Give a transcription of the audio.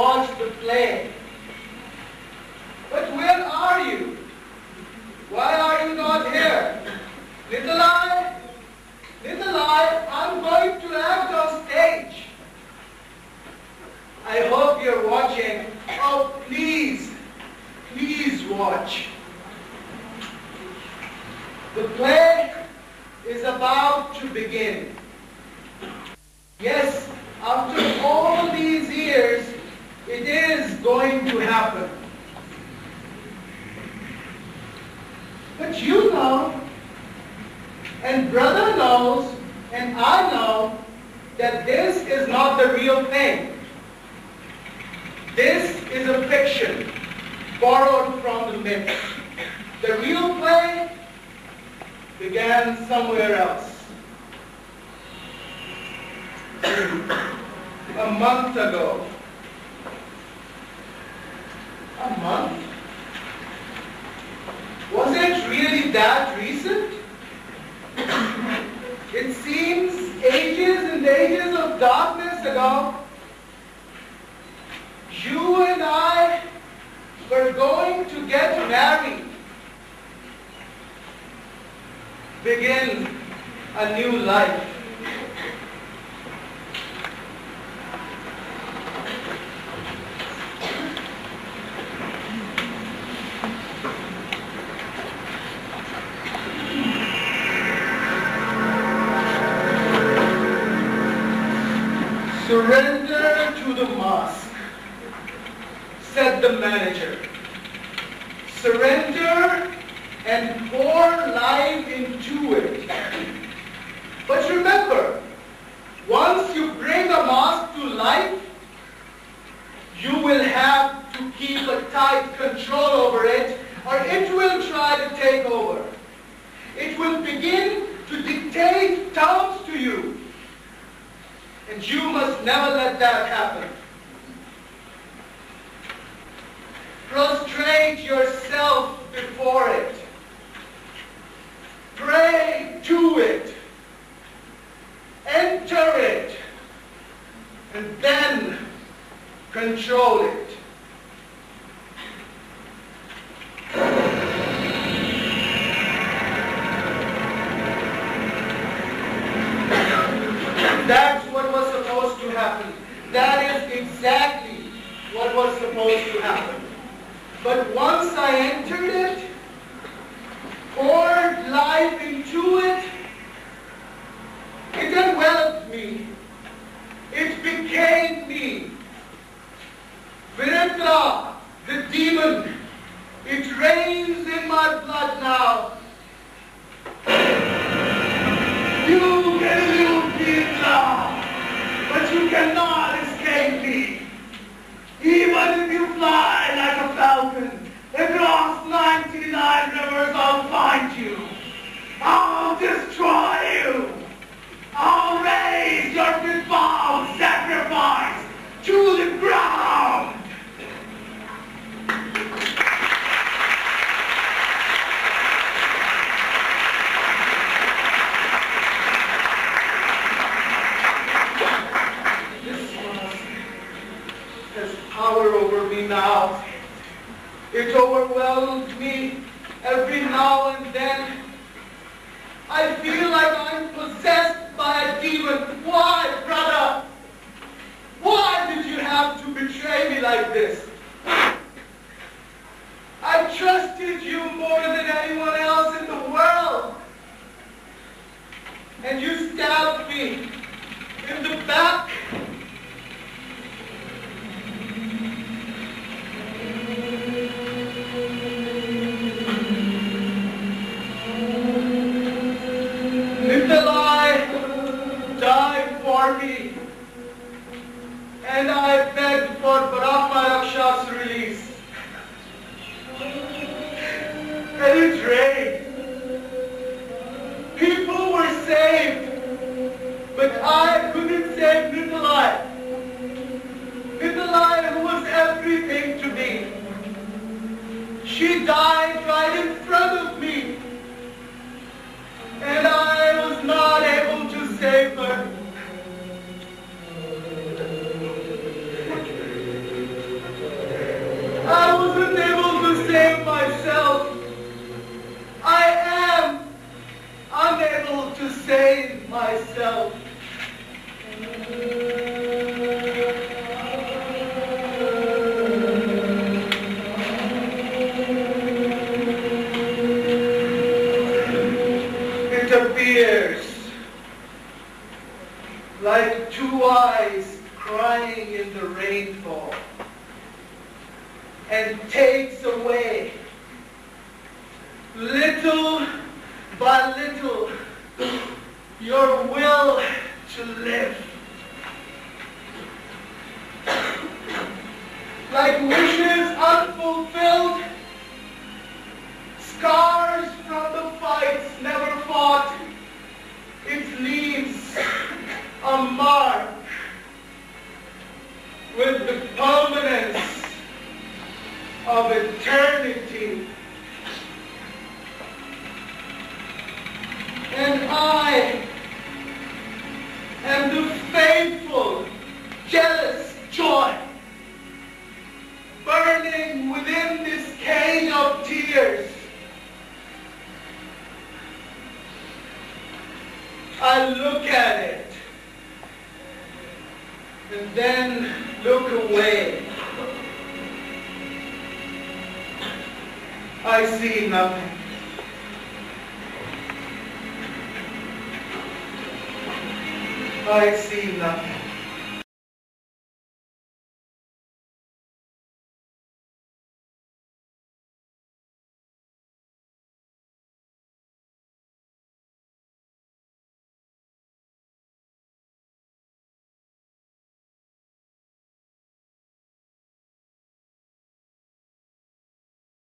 watch the play. But where are you? Why are you not here? Nittilai, Nittilai, I'm going to act on stage. I hope you're watching. Oh, please, please watch. The play is about to begin. To happen. But you know, and brother knows, and I know, that this is not the real thing. This is a fiction borrowed from the myth. The real play began somewhere else. A month ago. A month? Was it really that recent? It seems ages and ages of darkness ago. You and I were going to get married. Begin a new life. Surrender to the mosque, said the manager. Surrender and pour life into it. But remember, once you bring a mosque to life, you will have to keep a tight control over it or it will try to take over. It will begin to dictate terms to you. And you must never let that happen. Prostrate yourself before it. Pray to it. Enter it. And then control it. Supposed to happen. But once I entered it, poured life into it, it enveloped me. It became me. Vritra, the demon, it reigns in my blood now. It overwhelms me every now and then. I feel like I'm possessed by a demon. Why, brother? Why did you have to betray me like this? I begged for Brahma Rakshasa's release. And it rained. People were saved. But I couldn't save Nittilai. Nittilai was everything to me. She died like two eyes crying in the rainfall and takes away little by little your will to live. Like wishes unfulfilled, scars from the fights never fought, of eternity. And I am the faithful, jealous joy burning within this cage of tears. I look at it and then look away. I see nothing. I see nothing.